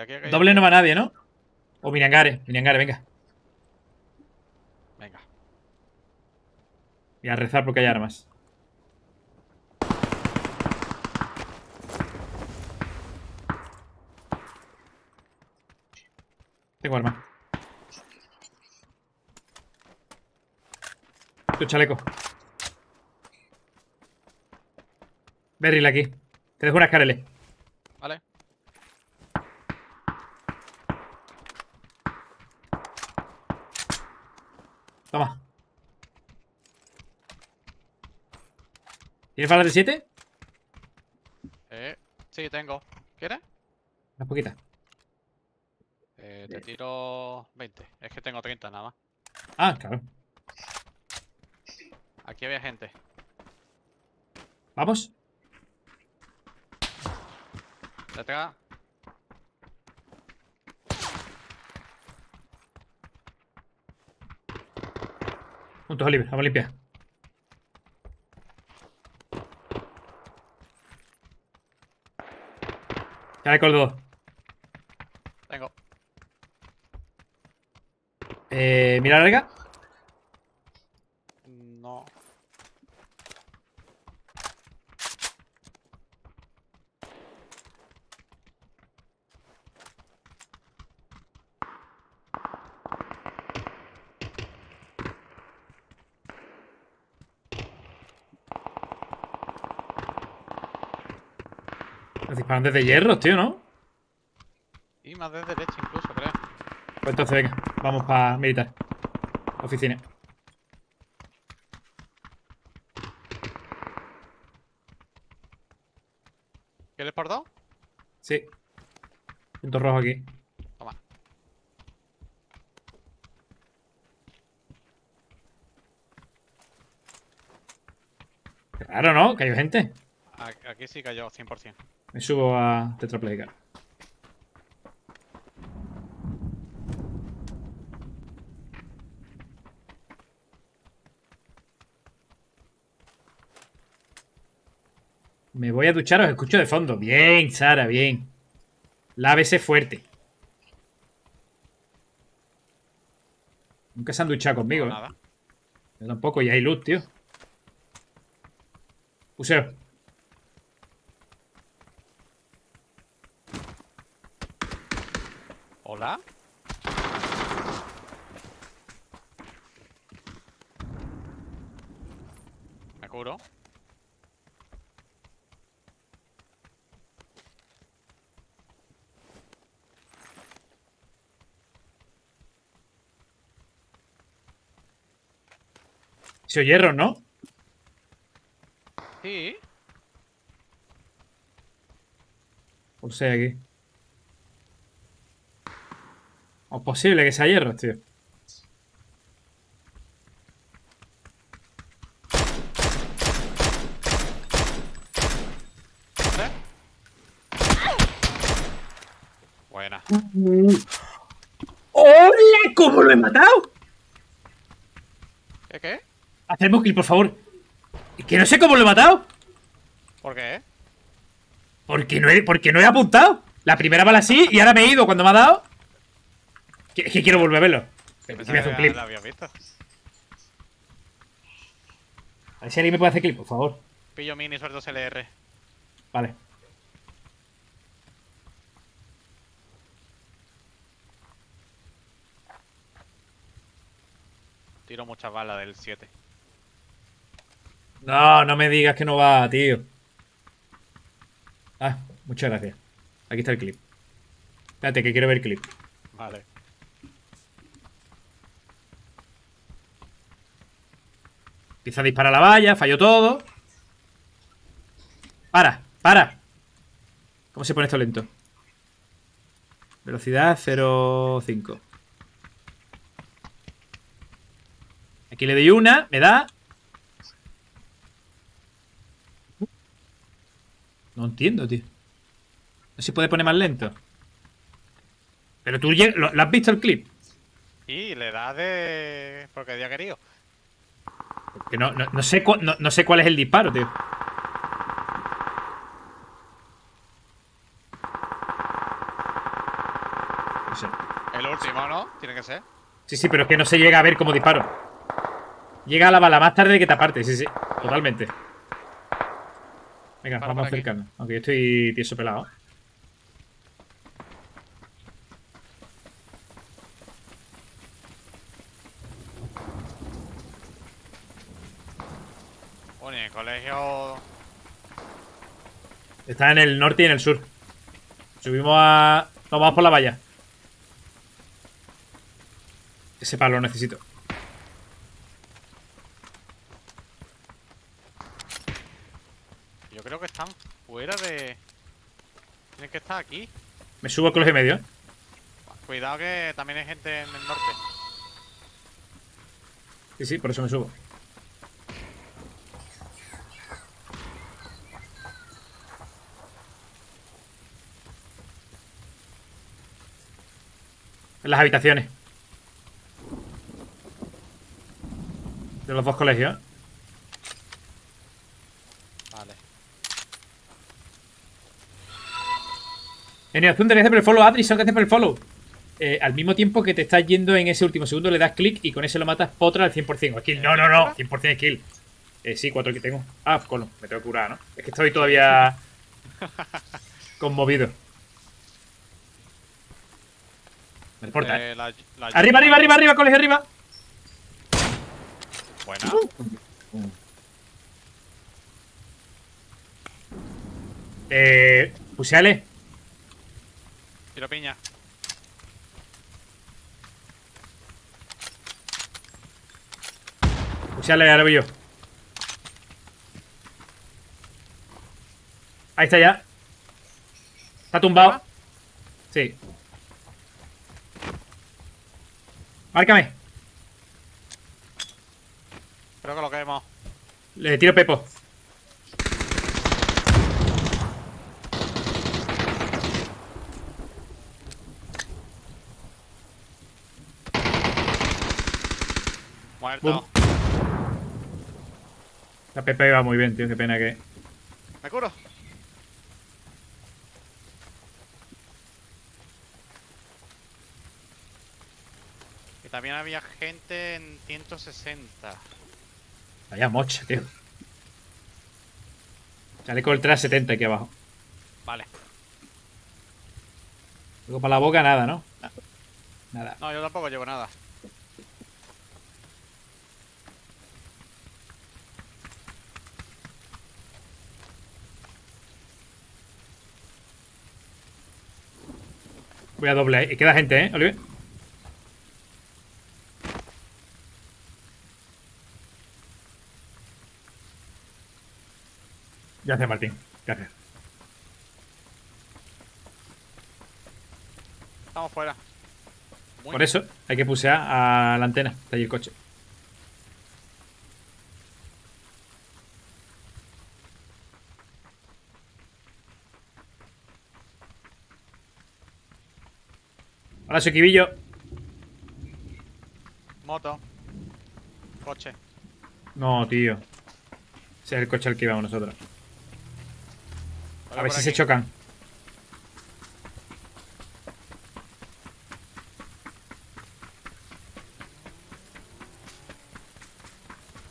gente. Aquí hay- Doble no va nadie, ¿no? O Minangare, Minangare, venga. Venga. Y a rezar porque hay armas. Tengo arma. Tu chaleco. Berryl aquí. Te dejo una escarele. Vale. Toma. ¿Tienes balas de 7? Eh, sí, tengo. ¿Quieres? Una poquita. Eh, te tiro 20. Es que tengo 30 nada más. Ah, claro. Aquí había gente. Vamos. Detrás. Puntos libres. Vamos a limpiar. Chaleco el 2. Tengo. Eh, mira larga. No. Disparan desde hierros, tío, ¿no? Y más de derecha incluso, creo. Pues entonces, venga. Vamos para militar. Oficina. ¿Quieres por dos? Sí. Punto rojo aquí. Toma. Raro, ¿no? Hay gente. Aquí sí cayó 100%. Me subo a tetrapléjica. Me voy a duchar, os escucho de fondo. Bien, Sara, bien. Lávese fuerte. Nunca se han duchado conmigo, No, ¿eh? nada. Yo tampoco, y hay luz, tío. Puseo. ¿Hola? Me curo. Se hierro, ¿no? Sí. O sea aquí. O posible que sea hierro, tío. ¿Eh? Buena. ¡Hola! ¿Cómo lo he matado? ¿Qué qué? Hacemos clip, por favor. Es que no sé cómo lo he matado. ¿Por qué? Porque no he, porque no he apuntado. La primera bala sí y ahora me he ido cuando me ha dado. Es que quiero volver a verlo. Pensaba me hace un clip. la habías visto. A ver si alguien me puede hacer clip, por favor. Pillo mini suelto LR. Vale. Tiro muchas balas del 7. No, no me digas que no va, tío. Ah, muchas gracias. Aquí está el clip. Espérate, que quiero ver el clip. Vale. Empieza a disparar la valla, falló todo. Para, para. ¿Cómo se pone esto lento? Velocidad 0,5. Aquí le doy una, me da. No entiendo, tío. No se puede poner más lento. Pero tú ¿lo, lo has visto el clip? Y le da de. Porque había querido. Que no, no, no sé no, no sé cuál es el disparo, tío. No sé. El último, ¿no? Tiene que ser. Sí, sí, pero es que no se llega a ver cómo disparo. Llega la bala más tarde que te aparte, sí, sí. Totalmente. Venga, Para vamos acercando. Aunque yo estoy tieso pelado. Bueno, y el colegio. Está en el norte y en el sur. Subimos a. Nos vamos por la valla. Ese palo lo necesito. Yo creo que están fuera de. Tienen que estar aquí. Me subo al colegio medio. ¿eh? Cuidado que también hay gente en el norte. Sí, sí, por eso me subo. En las habitaciones. De los dos colegios. ¿eh? Vale. En gracias por el follow, Adrison, gracias por el follow. Eh, al mismo tiempo que te estás yendo en ese último segundo, le das clic y con ese lo matas potra al 100%. Kill. No, no, no, 100% es kill. Eh, sí, cuatro que tengo. Ah, cono, me tengo que curar, ¿no? Es que estoy todavía conmovido. ¿Eh? Eh, la- la- Arriba, arriba, arriba, arriba, colegio, arriba. Buena. Eh, puseale. Tiro piña. Puseale, ahora voy yo. Ahí está ya. Está tumbado. Sí. Márcame. Creo que lo que hemos. Le tiro Pepo. Muerto. Boom. La Pepe va muy bien, tío. Qué pena que. Me curo. También había gente en 160. Vaya mocha, tío. Chaleco el 370 aquí abajo. Vale. Luego para la boca, nada, ¿no? Nada. No, yo tampoco llevo nada. Voy a doble ahí. Y queda gente, ¿eh, Oliver? Gracias, Martín. Gracias. Estamos fuera. Muy Por eso hay que pusear a la antena. Está ahí el coche. Hola, Soquibillo. Moto. Coche. No, tío. Ese es el coche al que íbamos nosotros. A ver si se aquí. chocan.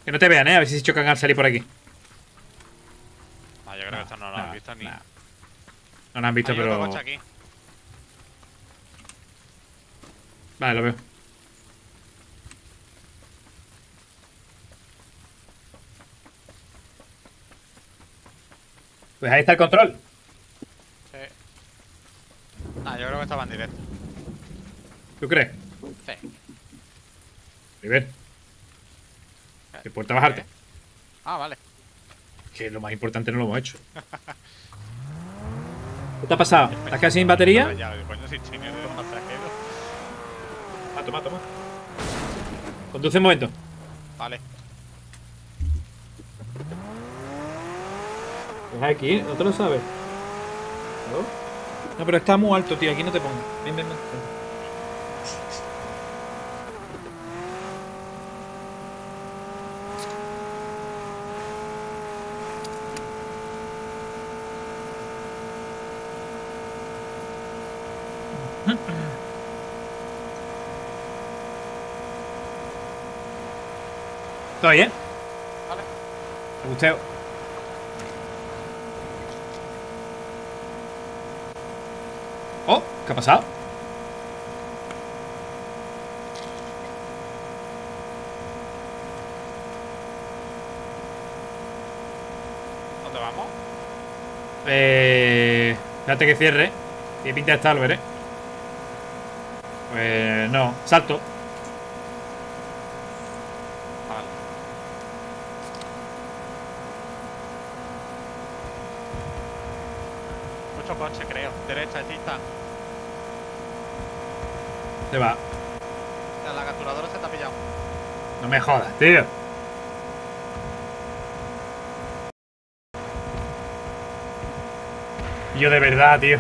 Que no te vean, ¿eh? A ver si se chocan al salir por aquí. Ah, yo creo que esto no lo Nah, han visto ni. nah. No lo han visto, Hay pero... Vale, lo veo. Pues ahí está el control. Sí. Ah, yo creo que estaban directo. ¿Tú crees? Sí. River, ¿Qué puerta bajarte? ¿Qué? Ah, vale. que lo más importante no lo hemos hecho. ¿Qué te ha pasado? ¿Estás casi sin batería? Ya, coño, si pasajero. Ah, toma, toma. Conduce un momento. Vale. Es aquí, ¿no te lo sabes? ¿No? pero está muy alto, tío. Aquí no te pongo. Ven, ven, ven. Estoy, ¿eh? Vale. Te gusteo. ¿Qué ha pasado? ¿Dónde vamos? Eh... Espérate que cierre. Y pinta está Albert, ¿eh? Pues no. Salto. Vale. Mucho coche, creo. Derecha, está. Se va. La capturadora se te ha pillado. No me jodas, tío. Yo de verdad, tío.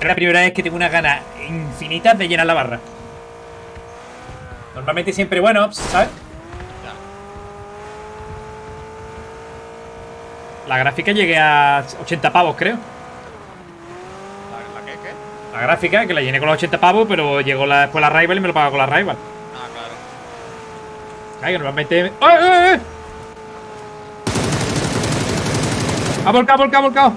Es la primera vez que tengo unas ganas infinitas de llenar la barra. Normalmente siempre, bueno, ¿sabes? La gráfica llegué a 80 pavos, creo. ¿La, la qué? ¿Qué? La gráfica, que la llené con los 80 pavos, pero llegó la, después la Rival y me lo paga con la Rival. Ah, claro. Ay, que normalmente... ¡Ay, ay, ay! Ha volcado, volcado, volcado.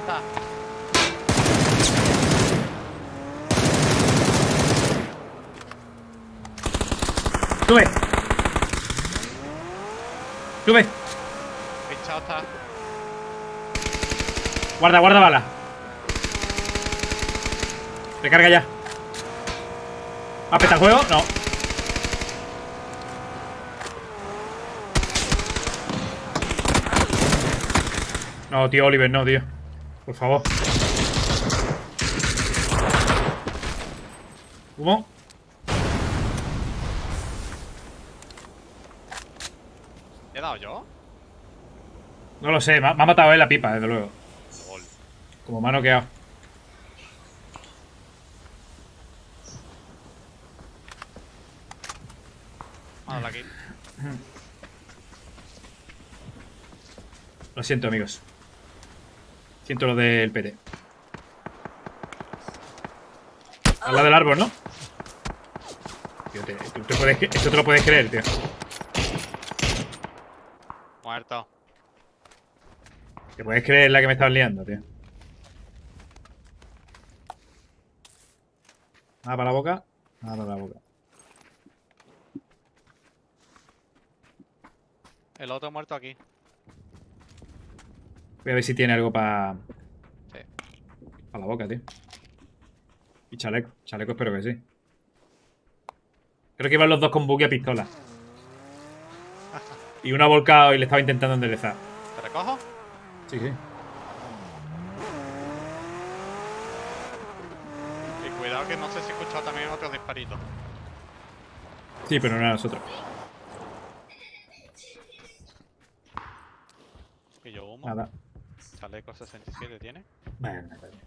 Está. Sube. Sube. Pinchado está. Guarda, guarda bala. Recarga ya. ¿Apeta el juego? No. No, tío, Oliver, no, tío. Por favor. ¿Cómo? ¿Le he dado yo? No lo sé, me ha, me ha matado él la pipa, desde luego. Gol. Como me ha noqueado. Vamos aquí. Lo siento, amigos. Siento lo del PT. Al lado del árbol, ¿no? Tío, te- tú te puedes cre- esto te lo puedes creer, tío. Muerto. Te puedes creer la que me estabas liando, tío. Nada para la boca. Nada para la boca. El otro muerto aquí. Voy a ver si tiene algo para. Sí. Para la boca, tío. Y chaleco. Chaleco espero que sí. Creo que iban los dos con buque a pistola. Y uno ha volcado y le estaba intentando enderezar. ¿Te recojo? Sí, sí. Y cuidado que no sé si he escuchado también otros disparitos. Sí, pero no era nosotros. Que yo humo. Nada. Chaleco 67 tiene. Bueno, espérate.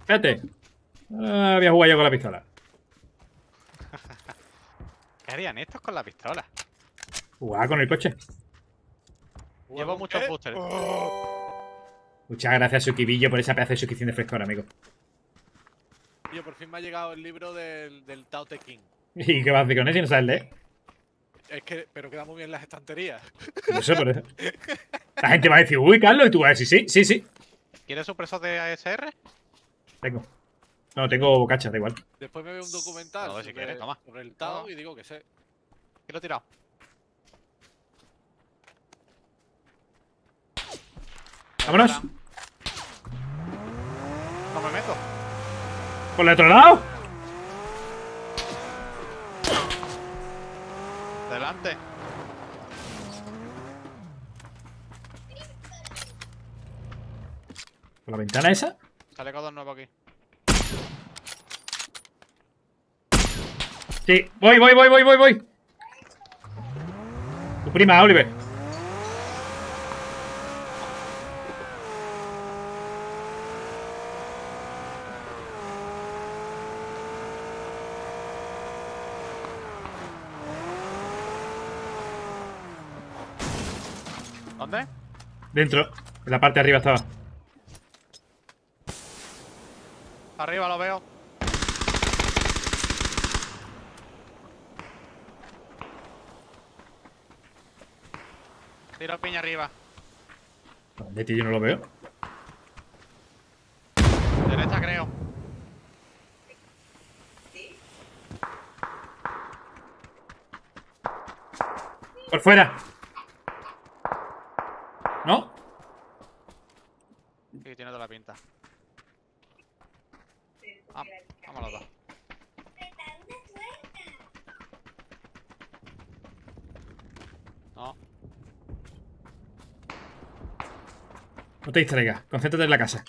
Espérate. Ah, voy a jugar yo con la pistola. ¿Qué harían estos con la pistola? Jugar con el coche. Llevo muchos ¿Qué? boosters. Muchas gracias, Sukibillo, por esa pedazo de suscripción de frescor, amigo. Tío, por fin me ha llegado el libro del, del Tao Te King. ¿Y qué vas a hacer con él si no sabes leer? Es que, pero queda muy bien en las estanterías. Por eso, por eso. La gente va a decir, uy, Carlos, y tú vas a decir, sí, sí, sí. ¿Quieres supresor de ASR? Tengo. No, tengo bocacha, da igual. Después me veo un documental No, si sobre, quieres, toma. sobre el Tao y digo que sé. ¿Qué lo he tirado? Vámonos. No me meto. Por el otro lado. Delante. Por la ventana esa. Chaleco dos nuevo aquí. Sí, voy, voy, voy, voy, voy, voy. Tu prima, Oliver. ¿Dónde? Dentro. En la parte de arriba estaba. Arriba lo veo. Tiro piña arriba. De ti yo no lo veo. Derecha creo. Por fuera. ¿No? Sí, tiene toda la pinta. Ah, vamos los dos. No, No te distraigas. Concéntrate en la casa.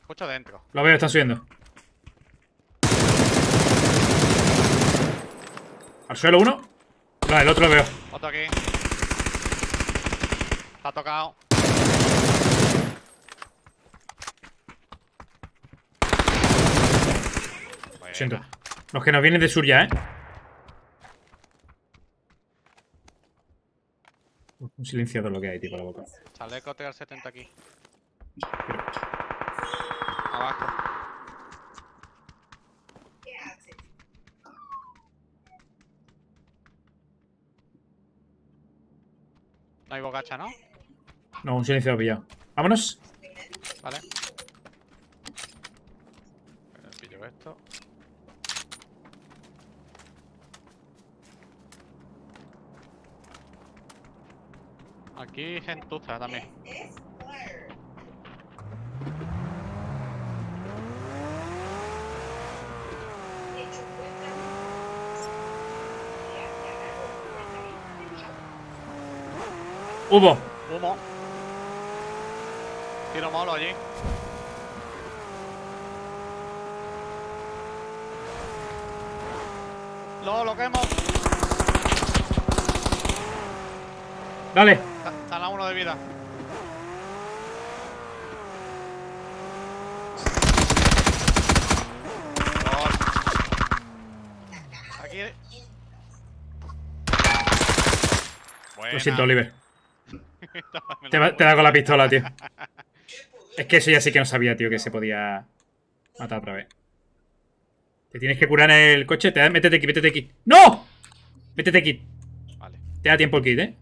escucho dentro. Lo veo, están subiendo. Al suelo uno. No, el otro lo veo. Otro aquí. Está tocado. Siento. Los que nos vienen de sur ya, ¿eh? Un silenciador lo que hay, tipo, la boca. Chaleco TR 70 aquí. Abajo. No hay bocacha, ¿no? No, un silenciador pillado. Vámonos. Vale. Espera, pillo esto. Aquí gentuza también. Hubo. Humo. Tiro molo allí. Lo, lo quemo. Dale. Ta- Están a uno de vida. Aquí. Buena. Lo siento, Oliver. Te, va- te da con la pistola, tío. Es que eso ya sí que no sabía, tío, que se podía matar otra vez. Te tienes que curar en el coche. Te da- métete aquí, métete aquí. ¡No! Métete aquí. Vale. Te da tiempo el kit, ¿eh?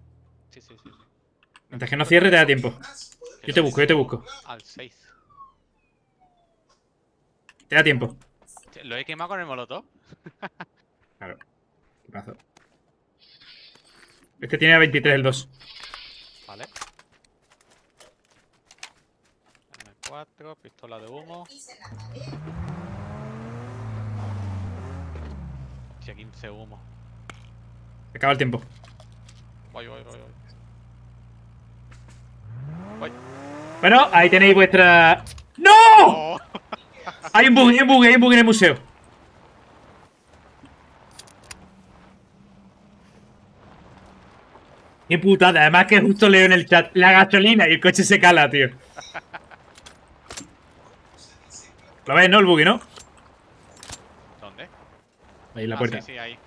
Sí, sí, sí. Mientras que no cierre, te da tiempo. Yo te busco, yo te busco. Al 6. Te da tiempo. ¿Lo he quemado con el molotov? Claro. ¿Qué pasó? Este tiene a 23 el 2. Vale. M4, pistola de humo. Hostia, 15 humo. Se acaba el tiempo. Voy, voy, voy, voy. Voy. Bueno, ahí tenéis vuestra... ¡No! ¡Oh! Hay un bug, hay un bug, hay un bug en el museo. Qué putada, además que justo leo en el chat la gasolina y el coche se cala, tío. Lo ves, ¿no? El buggy, ¿no? ¿Dónde? Ahí en la Ah, puerta. Sí, sí, ahí.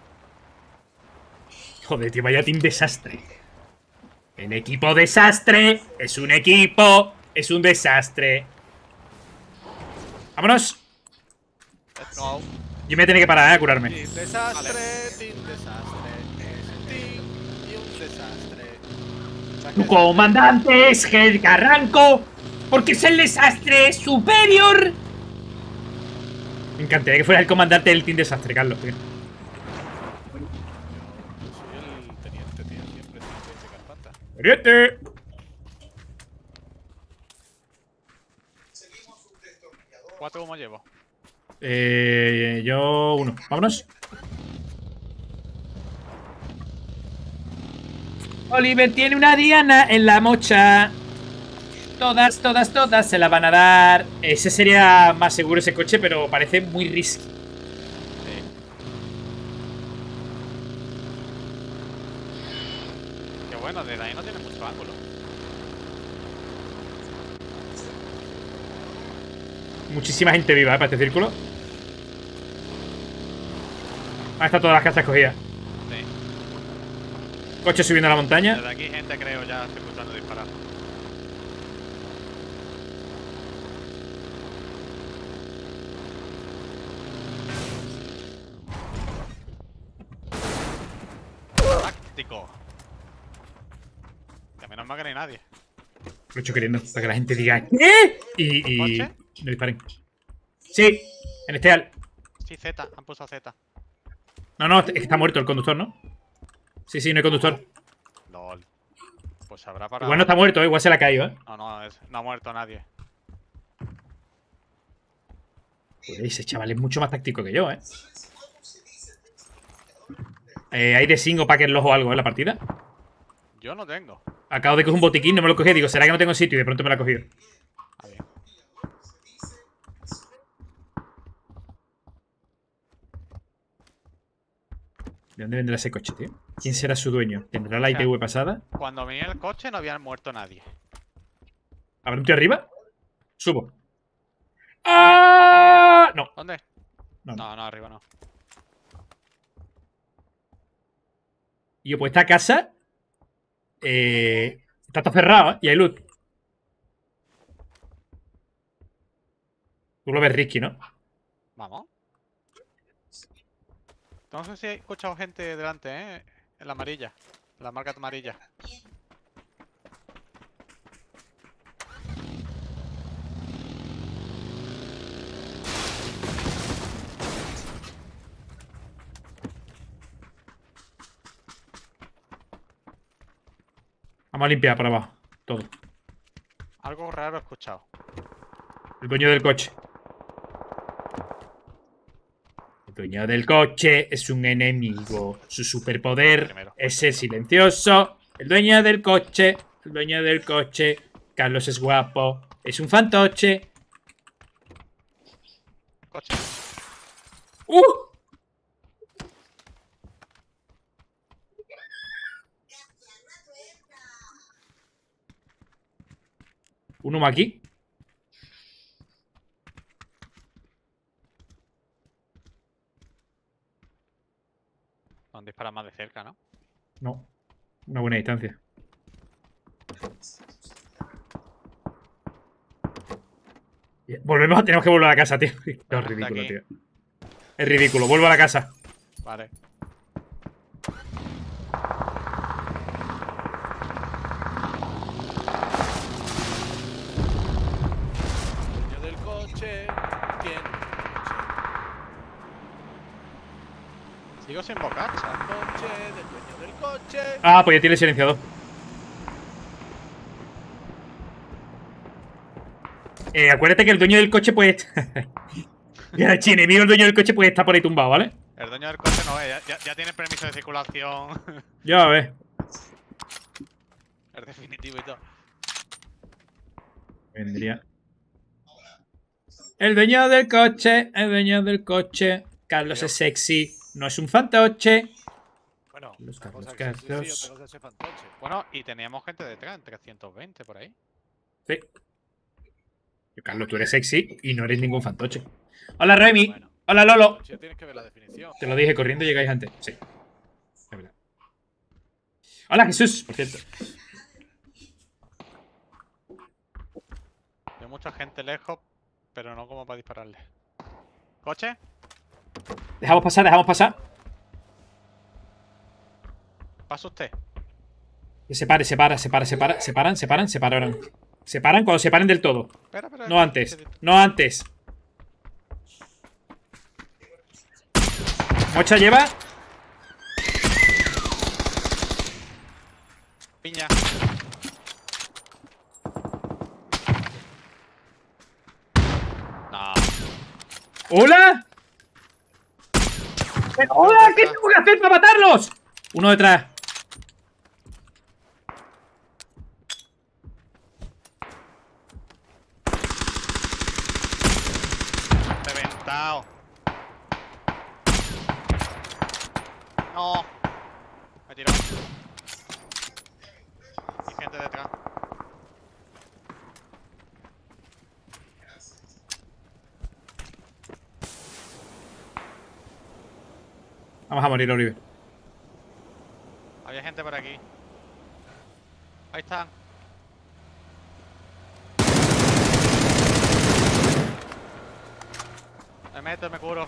Joder, tío, vaya team desastre. En equipo desastre. Es un equipo. Es un desastre. Vámonos. Yo me tiene que parar, ¿eh? A curarme. Team desastre, team desastre. Es un team y un desastre. Tu comandante es Gel Carranco. Porque es el desastre superior. Me encantaría que fuera el comandante del team desastre, Carlos. tío. Yo soy el teniente, tío. Siempre teniente Oriente. ¿Cuánto humo llevo? Eh, yo uno. Vámonos. Oliver tiene una diana en la mocha. Todas, todas, todas se la van a dar. Ese sería más seguro ese coche, pero parece muy risky. muchísima gente viva. ¿eh? Para este círculo. Ahí está todas las casas cogidas. Sí. Coche subiendo a la montaña. Desde aquí gente, creo, ya estoy escuchando disparar. Táctico. Que menos mal que no hay nadie. Lo he hecho queriendo, para que la gente diga ¿Qué? Y, y no disparen. Sí, en este al. Sí, Z, han puesto Z. No, no, está muerto el conductor, ¿no? Sí, sí, no hay conductor. LOL. Pues habrá para. Igual no está muerto, ¿eh? igual se le ha caído, ¿eh? No, no, es- no ha muerto nadie. Joder, ese chaval es mucho más táctico que yo, ¿eh? eh ¿Hay de Sing o Packer Lojo algo en la partida? Yo no tengo. Acabo de coger un botiquín, no me lo cogí. Digo, ¿será que no tengo sitio? Y de pronto me lo ha cogido. ¿De dónde vendrá ese coche, tío? ¿Quién será su dueño? ¿Tendrá la ITV pasada? Cuando venía el coche no había muerto nadie. ¿Habrá un tío arriba? Subo. ¡Ah! No, ¿Dónde? no, no. No, arriba no. Y yo, pues esta casa. Eh, está todo cerrado, ¿eh? Y hay luz. Tú lo ves risky, ¿no? Vamos. No sé si he escuchado gente delante, ¿eh? En la amarilla. En la marca amarilla. Vamos a limpiar por abajo. Todo. Algo raro he escuchado. El dueño del coche. El dueño del coche es un enemigo. Su superpoder es ser silencioso. El dueño del coche. El dueño del coche. Carlos es guapo. Es un fantoche. Coche. ¡Uh! Uno más aquí. Donde dispara más de cerca, ¿no? No. Una buena distancia. Volvemos. Tenemos que volver a la casa, tío. Es ridículo, tío. Es ridículo. Vuelvo a la casa. Vale. Ah, pues ya tiene silenciador. Eh, acuérdate que el dueño del coche puede estar... Ya, si enemigo el dueño del coche puede estar por ahí tumbado, ¿vale? El dueño del coche no es, ya, ya- ya tiene permiso de circulación. Ya ves. es definitivo y todo. Vendría. El dueño del coche, el dueño del coche. Carlos es sexy, no es un fantoche. Bueno, Los ese fantoche. bueno, y teníamos gente detrás, en 320 por ahí. Sí. Yo, Carlos, tú eres sexy y no eres ningún fantoche. Hola, Remy. Bueno, Hola, Lolo. coche, tienes que ver la definición. Te lo dije, corriendo llegáis antes. Sí. Es verdad. Hola, Jesús. Por cierto. Hay mucha gente lejos, pero no como para dispararle. ¿Coche? Dejamos pasar, dejamos pasar. ¿Pasa usted? Que se pare, se para, se para, se para, se paran, se paran, se paran. Se paran cuando se paren del todo. Espera, espera. No antes. No antes. Mocha lleva. Piña. No. ¡Hola! ¡Hola! ¿Qué tengo que hacer para matarlos? Uno detrás. No. Me tiró. Hay gente detrás. Vamos a morir, Oliver. Había gente por aquí. Ahí están. Me meto, me curo.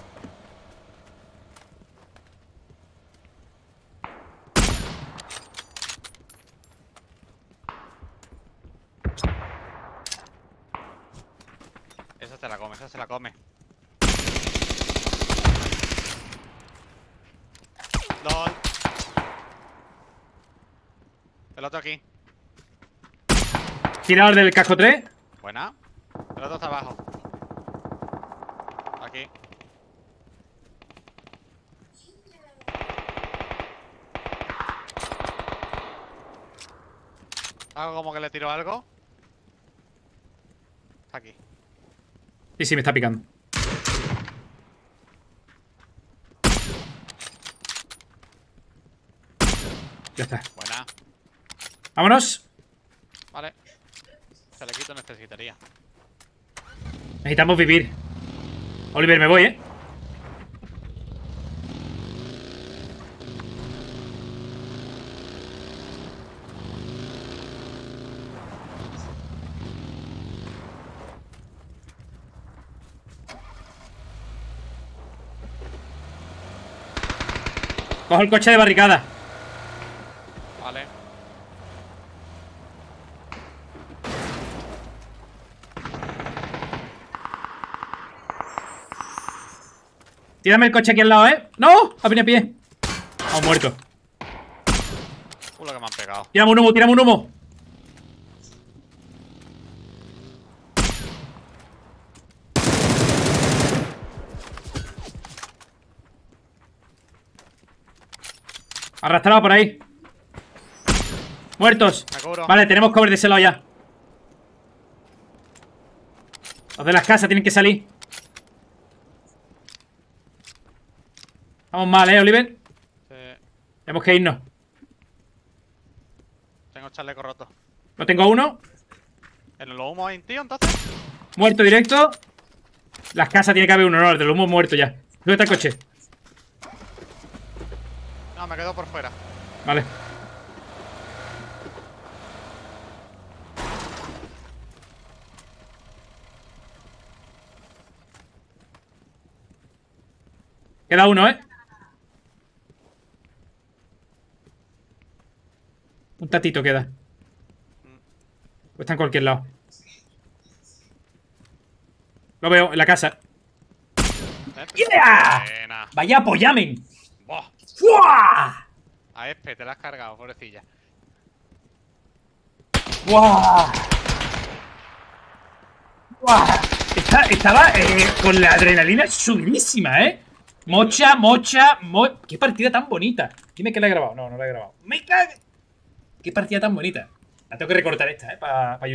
come, esa se la come. LOL. El otro aquí. Tirador del casco 3. Buena. El otro está abajo. Aquí. Hago como que le tiro algo. Está aquí. Sí, sí, me está picando. Ya está. Buena. Vámonos. Vale. Se le quito necesitaría. Necesitamos vivir. Oliver, me voy, ¿eh? Cojo el coche de barricada. Vale. Tírame el coche aquí al lado, ¿eh? ¡No! Ha venido a pie. Vamos, muerto. Lo que me han pegado. Tirame un humo, tirame un humo. Arrastrado por ahí. Muertos. Vale, tenemos cover de ese lado ya. Los de las casas tienen que salir. Vamos mal, ¿eh, Oliver? Sí, Tenemos que irnos. tengo chaleco roto. Lo tengo uno. ¿En los humos hay un tío entonces? Muerto directo. Las casas tiene que haber uno, no, el del humo muerto ya. ¿Dónde está el coche? No, me quedo por fuera. Vale. Queda uno, ¿eh? Un tatito queda. O está en cualquier lado. Lo veo, en la casa. ¿Eh? ¡Yeah! Buena. ¡Vaya apoyamen! ¡Fua! A Espe, te la has cargado, pobrecilla. ¡Guau! ¡Guau! Está- estaba eh, con la adrenalina subidísima, ¿eh? Mocha, mocha, mo... ¡Qué partida tan bonita! Dime que la he grabado. No, no la he grabado. ¡Me cago! ¡Qué partida tan bonita! La tengo que recortar esta, ¿eh? Para YouTube.